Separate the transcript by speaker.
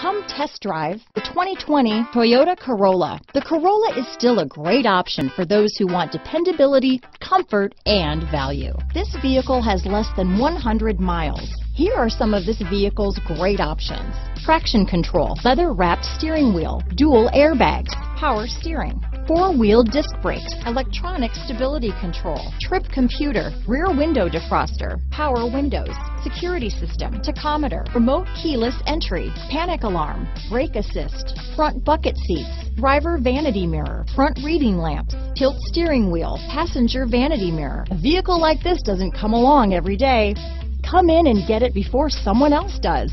Speaker 1: Come test drive the 2020 Toyota Corolla. The Corolla is still a great option for those who want dependability, comfort, and value. This vehicle has less than 100 miles. Here are some of this vehicle's great options. Traction control, leather wrapped steering wheel, dual airbags, power steering, four-wheel disc brakes, electronic stability control, trip computer, rear window defroster, power windows, security system, tachometer, remote keyless entry, panic alarm, brake assist, front bucket seats, driver vanity mirror, front reading lamps, tilt steering wheel, passenger vanity mirror. A vehicle like this doesn't come along every day. Come in and get it before someone else does.